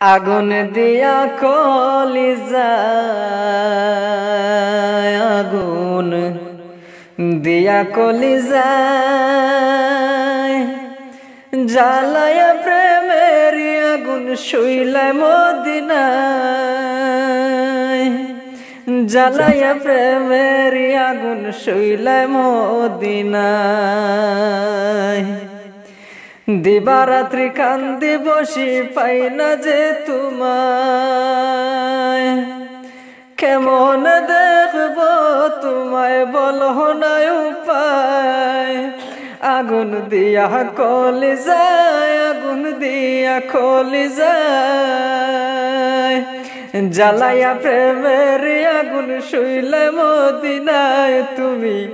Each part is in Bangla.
আগুন দিয়া কলি যায় আগুন দিয়া কলি যায় জ্বালায়া প্রেমের আগুন শুইলায় মদিনায়। জ্বালায়া প্রেমের আগুন শুইলায় মদিনায়। দিবারাত্রি কান্দি বসি পাই না যে তোমায়। কেমন দেখব তোমায় বল না উপায়। আগুন দিয়া কলি যায়, আগুন দিয়া কলি যায়। জ্বালাইয়া প্রেমের আগুন শুইলে মদিনায় তুমি।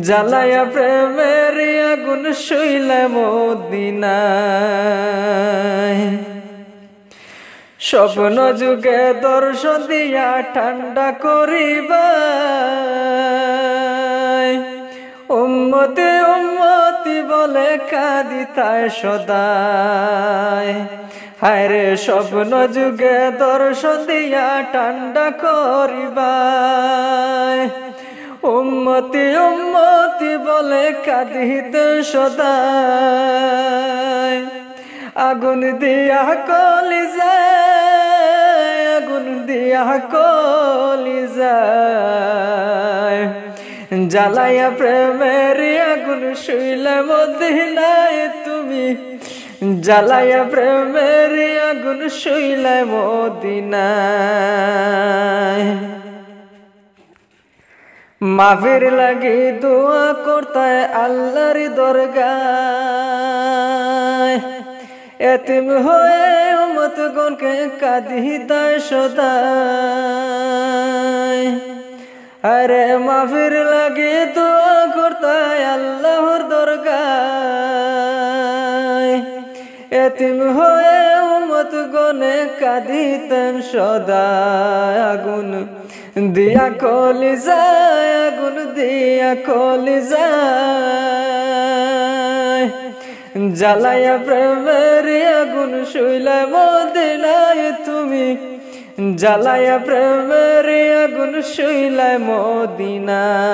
জ্বালাইয়া প্রেমের আগুন শুইলে মদিনায়। স্বপ্ন যুগে দর্শন দিয়া ঠান্ডা করিবা উম্মতি উম্মতি বলে কাঁদিতায় সদায়। হায়রে স্বপ্ন যুগে দর্শন দিয়া ঠান্ডা করিবায়। উম্মতি উম্মতি বলে কাঁদিতে সদায়। আগুন দিয়া কলি যায় আগুন দিয়া কলি যায় জ্বালাইয়া প্রেমের আগুন শুইলে মদিনায় তুমি। জ্বালাইয়া প্রেমের আগুন শুইলে মদিনায়। মাফির লাগি দোয়া করতায় আল্লাহর দরগায়। এতিম হয়ে উমত গনকে কাঁদিতায় সদায়। আরে মাফির লাগি দোয়া করতায় আল্লাহর দরগায়। এতিম হয়ে উমত গনে কাঁদিতেন সদায় আগুন। দিয়া কলি যায় আগুন দিয়া কলি যায় জ্বালাইয়া প্রেমের আগুন শুইলে মদিনায় তুমি। জ্বালাইয়া প্রেমের আগুন শুইলে মদিনায়।